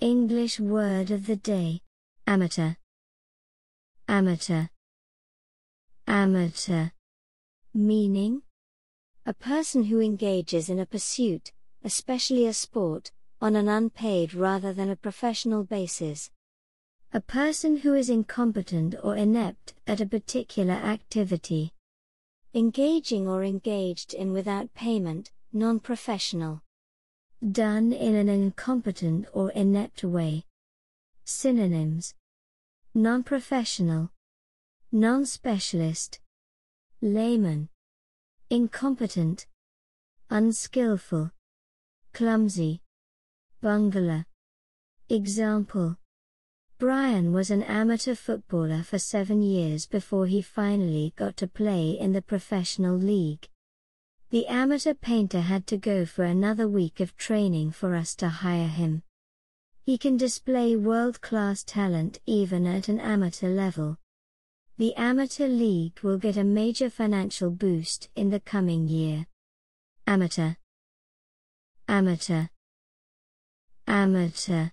English word of the day amateur. Amateur. Amateur. Meaning? A person who engages in a pursuit, especially a sport, on an unpaid rather than a professional basis. A person who is incompetent or inept at a particular activity. Engaging or engaged in without payment, non professional. Done in an incompetent or inept way. Synonyms Non professional, Non specialist, Layman, Incompetent, Unskillful, Clumsy, Bungler. Example Brian was an amateur footballer for seven years before he finally got to play in the professional league. The amateur painter had to go for another week of training for us to hire him. He can display world class talent even at an amateur level. The amateur league will get a major financial boost in the coming year. Amateur. Amateur. Amateur.